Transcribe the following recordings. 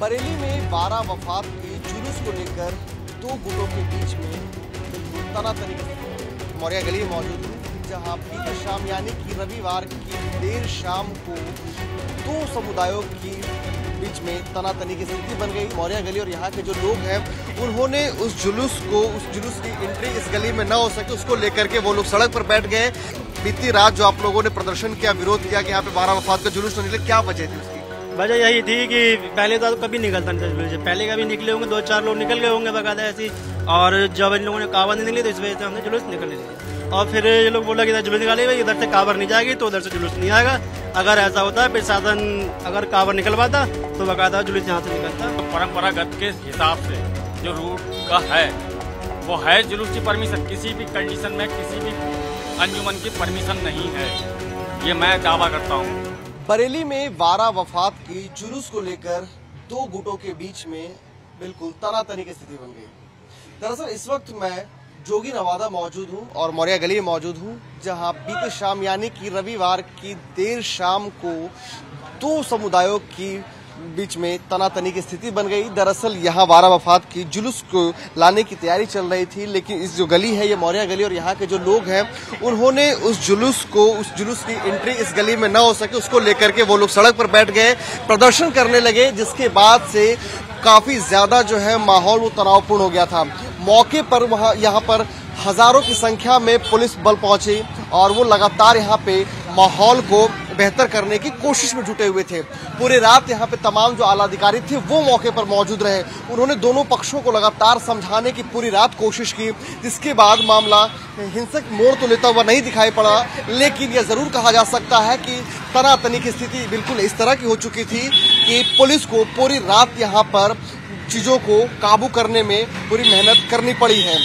बरेली में बारह वफात के जुलूस को लेकर दो गुटों के बीच में बिल्कुल तनातनी मौर्या गली में मौजूद हूँ, जहाँ बीती शाम यानी कि रविवार की देर शाम को दो समुदायों की बीच में तनातनी की स्थिति बन गई। मौर्या गली और यहाँ के जो लोग हैं, उन्होंने उस जुलूस को, उस जुलूस की एंट्री इस गली में न हो सके, उसको लेकर के वो लोग सड़क पर बैठ गए। बीती रात जो आप लोगों ने प्रदर्शन किया, विरोध किया कि यहाँ पे बारह वफात का जुलूस न निकले क्या वजह थी उसकी? वजह यही थी कि पहले तो कभी निकलता नहीं था जुलूस पहले कभी निकले होंगे दो चार लोग निकल गए होंगे बकायदा ऐसी। और जब इन लोगों ने कावर नहीं निकली तो इस वजह से हमने जुलूस निकलने दिया। और फिर ये लोग बोला कि इधर जुलूस निकाले इधर से कावर नहीं जाएगी तो उधर से जुलूस नहीं आएगा। अगर ऐसा होता है फिर साधन अगर कावर निकलवाता तो बकायदा जुलूस यहाँ से निकलता। परम्परागत के हिसाब से जो रूट का है, वो है जुलूस की परमिशन। किसी भी कंडीशन में किसी भी अंजुमन की परमिशन नहीं है। ये मैं दावा करता हूँ। बरेली में वारा वफात के जुलूस को लेकर दो गुटों के बीच में बिल्कुल तनातनी की स्थिति बन गई। दरअसल इस वक्त मैं जोगी नवादा मौजूद हूँ और मौर्या गली मौजूद हूँ, जहाँ बीते शाम यानी कि रविवार की देर शाम को दो समुदायों की बीच में तनातनी की स्थिति बन गई। दरअसल यहाँ बारह वफात की जुलूस को लाने की तैयारी चल रही थी, लेकिन इस जो गली है, ये मौर्या गली और यहाँ के जो लोग हैं, उन्होंने उस जुलूस को, उस जुलूस की एंट्री इस गली में न हो सके, उसको लेकर के वो लोग सड़क पर बैठ गए, प्रदर्शन करने लगे, जिसके बाद से काफ़ी ज़्यादा जो है माहौल वो तनावपूर्ण हो गया था। मौके पर वहाँ, यहाँ पर हज़ारों की संख्या में पुलिस बल पहुँची और वो लगातार यहाँ पे माहौल को बेहतर करने की कोशिश में जुटे हुए थे। पूरी रात यहाँ पे तमाम जो आला अधिकारी थे, वो मौके पर मौजूद रहे। उन्होंने दोनों पक्षों को लगातार समझाने की पूरी रात कोशिश की, जिसके बाद मामला हिंसक मोड़ तो लेता हुआ नहीं दिखाई पड़ा, लेकिन यह ज़रूर कहा जा सकता है कि तनातनी की स्थिति बिल्कुल इस तरह की हो चुकी थी कि पुलिस को पूरी रात यहाँ पर चीज़ों को काबू करने में पूरी मेहनत करनी पड़ी है।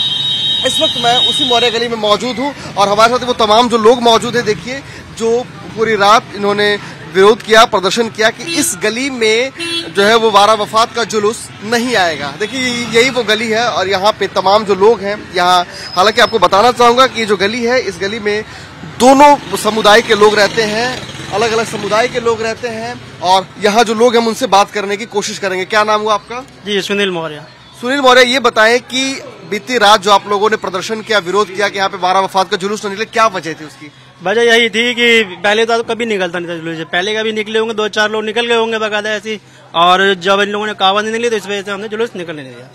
इस वक्त मैं उसी मौर्य गली में मौजूद हूँ और हमारे साथ वो तमाम जो लोग मौजूद हैं, देखिए, जो पूरी रात इन्होंने विरोध किया प्रदर्शन किया कि इस गली में जो है वो वारा वफात का जुलूस नहीं आएगा। देखिए यही वो गली है और यहाँ पे तमाम जो लोग हैं यहाँ हालाँकि आपको बताना चाहूँगा कि जो गली है इस गली में दोनों समुदाय के लोग रहते हैं अलग अलग समुदाय के लोग रहते हैं और यहाँ जो लोग हैं उनसे बात करने की कोशिश करेंगे। क्या नाम हुआ आपका? जी सुनील मौर्य। सुनील मौर्य ये बताएँ कि बीती रात जो आप लोगों ने प्रदर्शन किया विरोध किया कि यहाँ पे बारह वफात का जुलूस न निकले क्या वजह थी उसकी? वजह यही थी कि पहले तो कभी निकलता नहीं था जुलूस। पहले का भी निकले होंगे दो चार लोग निकल गए होंगे बकायदा ऐसी। और जब इन लोगों ने कावर नहीं निकली तो इस वजह से हमने जुलूस निकलने नहीं दिया।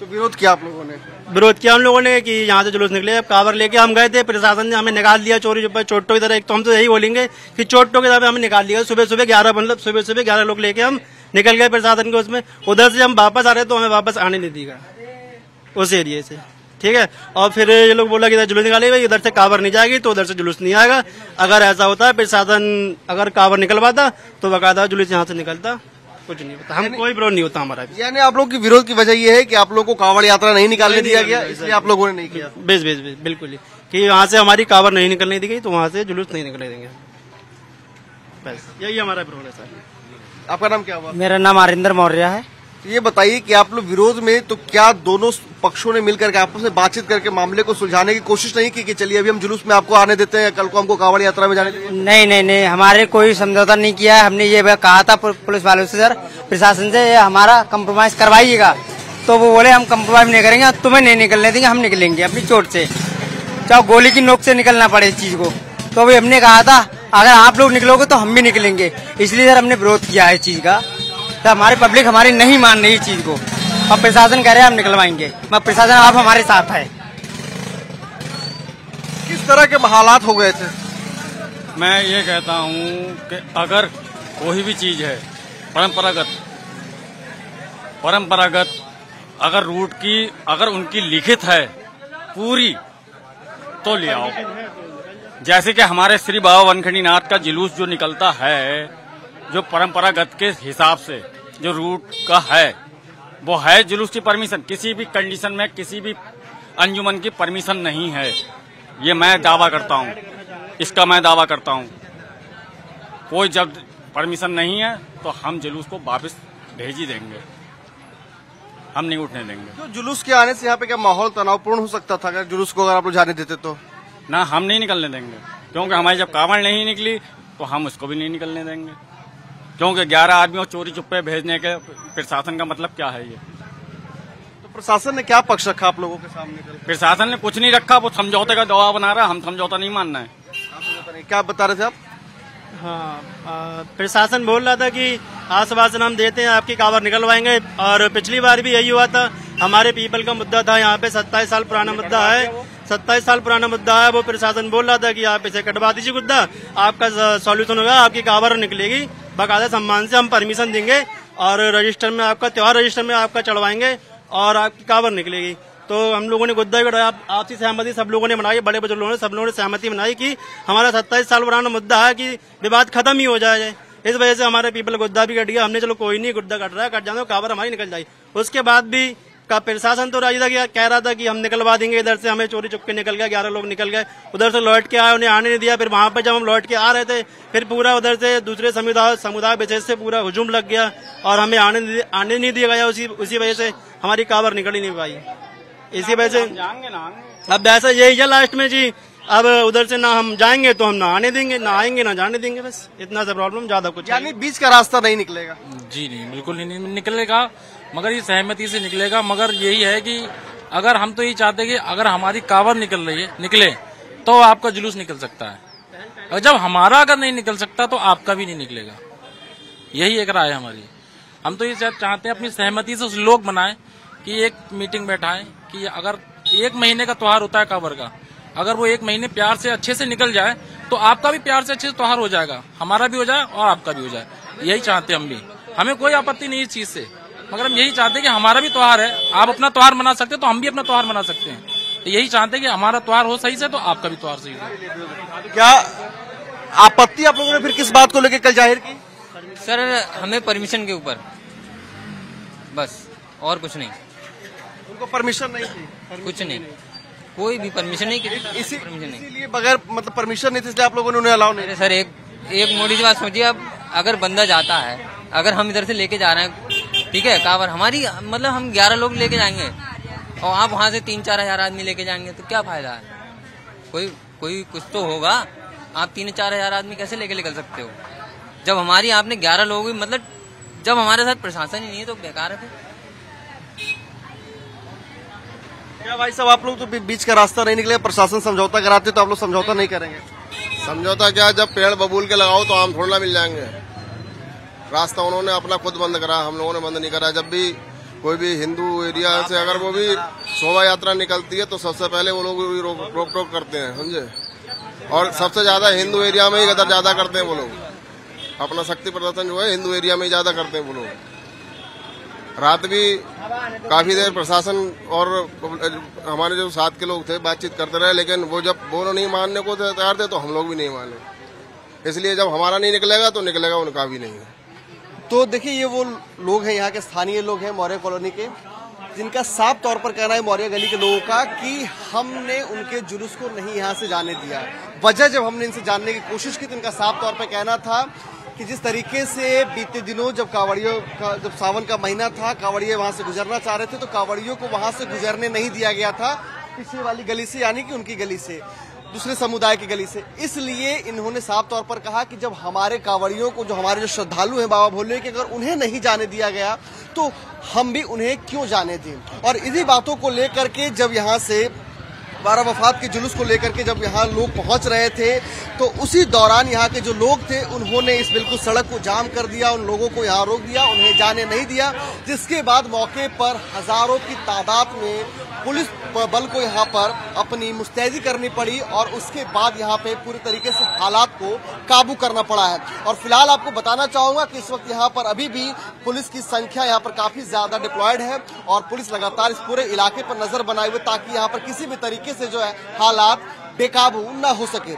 तो विरोध किया आप लोगों ने? विरोध किया हम लोगों ने कि यहाँ से जुलूस निकले। अब कावर लेके हम गए थे प्रशासन ने हमें निकाल दिया चोरी चोटो की तरह। एक तो हम तो यही बोलेंगे कि चोटो की तरह हमें निकाल दिया। सुबह सुबह ग्यारह मतलब सुबह सुबह ग्यारह लोग लेके हम निकल गए प्रशासन के उसमें। उधर से हम वापस आ रहे तो हमें वापस आने नहीं दिया। उस एरिए से। ठीक है? और फिर ये लोग बोला कि इधर जुलूस निकाले भाई इधर से कावर नहीं जाएगी तो उधर से जुलूस नहीं आएगा। अगर ऐसा होता है फिर साधन अगर कावर निकलवाता तो बकायदा जुलूस यहाँ से निकलता। कुछ नहीं होता। हम कोई विरोध नहीं होता हमारा यानी आप लोग की विरोध की वजह ये है कि आप लोग को कांवड़ यात्रा नहीं निकालने दिया गया इसलिए आप लोगों ने नहीं किया। बेस बेस बेस बिल्कुल ही। कि यहाँ से हमारी कावर नहीं निकलने दी गई तो वहाँ से जुलूस नहीं निकलने देंगे। बस यही हमारा विरोध है सर। आपका नाम क्या हुआ? मेरा नाम आरिंदर मौर्य है। ये बताइए कि आप लोग विरोध में तो क्या दोनों पक्षों ने मिलकर के आपस में बातचीत करके मामले को सुलझाने की कोशिश नहीं की कि चलिए अभी हम जुलूस में आपको आने देते हैं कल को हमको कांवड़ यात्रा में जाने देंगे नहीं नहीं नहीं, हमारे कोई समझौता नहीं किया है। हमने ये कहा था पुलिस वालों से, सर। प्रशासन से, ये हमारा कम्प्रोमाइज करवाइएगा। तो वो बोले, हम कम्प्रोमाइज नहीं करेंगे तुम्हें नहीं निकलने देंगे, हम निकलेंगे अपनी चोट से। चाहे गोली की नोक से निकलना पड़े इस चीज़ को। तो अभी हमने कहा था, अगर आप लोग निकलोगे तो हम भी निकलेंगे। इसलिए सर हमने विरोध किया है इस चीज़ का। तो हमारी पब्लिक हमारी नहीं मान रही इस चीज़ को। अब प्रशासन कह रहे हैं हम निकलवाएँगे। मैं प्रशासन आप हमारे साथ है। किस तरह के हालात हो गए थे? मैं ये कहता हूँ कि अगर कोई भी चीज़ है परंपरागत परंपरागत अगर रूट की अगर उनकी लिखित है पूरी तो ले आओ। जैसे कि हमारे श्री बाबा वनखंडी नाथ का जुलूस जो निकलता है जो परंपरागत के हिसाब से जो रूट का है वो है जुलूस की परमिशन। किसी भी कंडीशन में किसी भी अंजुमन की परमिशन नहीं है। ये मैं दावा करता हूँ। इसका मैं दावा करता हूँ। कोई जब परमिशन नहीं है तो हम जुलूस को वापस भेज ही देंगे। हम नहीं उठने देंगे। तो जुलूस के आने से यहाँ पे क्या माहौल तनावपूर्ण हो सकता था? अगर जुलूस को अगर आप लोग जाने देते तो। ना हम नहीं निकलने देंगे। क्योंकि हमारी जब कावड़ नहीं निकली तो हम उसको भी नहीं निकलने देंगे। क्योंकि ग्यारह आदमियों को चोरी चुप्पे भेजने के प्रशासन का मतलब क्या है ये? तो प्रशासन ने क्या पक्ष रखा आप लोगों के सामने प्रशासन ने कुछ नहीं रखा वो समझौते का दबाव बना रहा है हम समझौता नहीं मानना है। क्या बता रहे थे आप? हाँ प्रशासन बोल रहा था कि आश्वासन हम देते हैं आपकी कावर निकलवाएँगे और पिछली बार भी यही हुआ था। हमारे पीपल का मुद्दा था यहाँ पे सत्ताईस साल पुराना मुद्दा है। सत्ताईस साल पुराना मुद्दा है वो प्रशासन बोल रहा था कि आप इसे कटवा दीजिए मुद्दा आपका सॉल्यूशन होगा आपकी कावर निकलेगी। बाकायदा सम्मान से हम परमिशन देंगे और रजिस्टर में आपका त्यौहार रजिस्टर में आपका चढ़वाएँगे और आपकी कावर निकलेगी। तो हम लोगों ने गुद्दा भी आपसी सहमति सब लोगों ने बनाई बड़े बुज़ुर्गों ने सब लोगों ने सहमति बनाई कि हमारा सत्ताईस साल पुराना मुद्दा है कि विवाद खत्म ही हो जाए। इस वजह से हमारे पीपल गुद्दा भी कट गया हमने चलो कोई नहीं गुद्दा कट रहा है कट दो, कावर हमारी निकल जाए। उसके बाद भी का प्रशासन तो राज़ी था कि कह रहा था कि हम निकलवा देंगे इधर से हमें चोरी चुपके निकल गया ग्यारह लोग निकल गए। उधर से लौट के आए उन्हें आने नहीं दिया फिर वहाँ पर जब हम लौट के आ रहे थे फिर पूरा उधर से दूसरे समुदाय समुदाय विशेष से पूरा हुजूम लग गया और हमें आने नहीं दिया- आने नहीं दिया गया उसी उसी वजह से हमारी कावर निकल ही नहीं पाई। इसी वजह से जाएँगे ना अब ऐसा यही है लास्ट में जी अब उधर से ना हम जाएँगे तो हम ना आने देंगे ना आएँगे ना जाने देंगे बस। इतना सा प्रॉब्लम ज़्यादा कुछ यानी बीच का रास्ता नहीं निकलेगा। जी नहीं बिल्कुल नहीं निकलेगा। मगर ये सहमति से निकलेगा, मगर यही है कि अगर हम तो यही चाहते कि अगर हमारी कावर निकल रही है, निकले तो आपका जुलूस निकल सकता है। और जब हमारा अगर नहीं निकल सकता तो आपका भी नहीं निकलेगा। यही एक राय है हमारी। हम तो ये चाहते हैं अपनी सहमति से उस लोग बनाए कि एक मीटिंग बैठाएँ कि अगर एक महीने का त्योहार होता है कावर का, अगर वो एक महीने प्यार से अच्छे से निकल जाए तो आपका भी प्यार से अच्छे से त्योहार हो जाएगा, हमारा भी हो जाए और आपका भी हो जाए। यही चाहते हम भी। हमें कोई आपत्ति नहीं इस चीज़ से। मगर हम यही चाहते हैं कि हमारा भी त्योहार है। आप अपना त्यौहार मना सकते हैं तो हम भी अपना त्योहार मना सकते हैं। तो यही चाहते हैं कि हमारा त्योहार हो सही से तो आपका भी त्योहार सही हो। क्या आपत्ति आप लोगों ने फिर किस बात को लेकर कल ज़ाहिर की? सर हमें परमिशन के ऊपर। बस और कुछ नहीं। उनको परमिशन नहीं थी। कुछ नहीं। कोई भी परमिशन नहीं किसी इसी परमिशन नहीं। इसीलिए बगैर मतलब परमिशन नहीं थी इसलिए आप लोगों ने उन्हें अलाउ नहीं अरे सर एक एक मोटी सी बात सोचिए अब अगर बंदा जाता है अगर हम इधर से लेके जा रहे हैं ठीक है कावर हमारी मतलब हम ग्यारह लोग लेके जाएँगे और आप वहाँ से तीन चार हज़ार आदमी लेके जाएँगे तो क्या फ़ायदा है? कोई कोई कुछ तो होगा। आप तीन चार हज़ार आदमी कैसे लेके निकल सकते हो? जब हमारी आपने ग्यारह लोग मतलब जब हमारे साथ प्रशासन ही नहीं है तो बेकार है फिर। क्या भाई साहब आप लोग तो बीच का रास्ता नहीं निकले प्रशासन समझौता कराते तो आप लोग समझौता नहीं करेंगे? समझौता क्या जब पेड़ बबूल के लगाओ तो आम थोड़ा मिल जाएँगे। रास्ता उन्होंने अपना खुद बंद करा, हम लोगों ने बंद नहीं करा। जब भी कोई भी हिंदू एरिया से अगर वो भी शोभा यात्रा निकलती है तो सबसे पहले वो लोग रोक रोक टोक करते हैं, समझे? और सबसे ज़्यादा हिंदू एरिया में ही गदर ज़्यादा करते हैं वो लोग। अपना शक्ति प्रदर्शन जो है, हिंदू एरिया में ही ज़्यादा करते हैं वो लोग। रात भी काफ़ी देर प्रशासन और हमारे जो साथ के लोग थे, बातचीत करते रहे, लेकिन वो जब वो नहीं मानने को तैयार थे तो हम लोग भी नहीं माने। इसलिए जब हमारा नहीं निकलेगा तो निकलेगा उनका भी नहीं। तो देखिए, ये वो लोग हैं, यहाँ के स्थानीय लोग हैं मौर्य कॉलोनी के, जिनका साफ़ तौर पर कहना है मौर्य गली के लोगों का कि हमने उनके जुलूस को नहीं यहाँ से जाने दिया। वजह जब हमने इनसे जानने की कोशिश की तो इनका साफ़ तौर पर कहना था कि जिस तरीके से बीते दिनों जब कावड़ियों का, जब सावन का महीना था कावड़िए वहाँ से गुजरना चाह रहे थे तो कावड़ियों को वहाँ से गुजरने नहीं दिया गया था पीछे वाली गली से, यानी कि उनकी गली से। दूसरे समुदाय की गली से। इसलिए इन्होंने साफ़ तौर पर कहा कि जब हमारे कांवड़ियों को, जो हमारे जो श्रद्धालु हैं बाबा भोले, के अगर उन्हें नहीं जाने दिया गया तो हम भी उन्हें क्यों जाने दें? और इन्हीं बातों को लेकर के जब यहाँ से बारह वफात के जुलूस को लेकर के जब यहाँ लोग पहुँच रहे थे तो उसी दौरान यहाँ के जो लोग थे, उन्होंने इस बिल्कुल सड़क को जाम कर दिया, उन लोगों को यहाँ रोक दिया, उन्हें जाने नहीं दिया, जिसके बाद मौके पर हज़ारों की तादाद में पुलिस बल को यहाँ पर अपनी मुस्तैदी करनी पड़ी और उसके बाद यहाँ पे पूरे तरीके से हालात को काबू करना पड़ा है। और फ़िलहाल आपको बताना चाहूँगा कि इस वक्त यहाँ पर अभी भी पुलिस की संख्या यहाँ पर काफ़ी ज़्यादा डिप्लॉयड है और पुलिस लगातार इस पूरे इलाके पर नज़र बनाए हुए ताकि यहाँ पर किसी भी तरीके से जो है हालात बेकाबू न हो सके।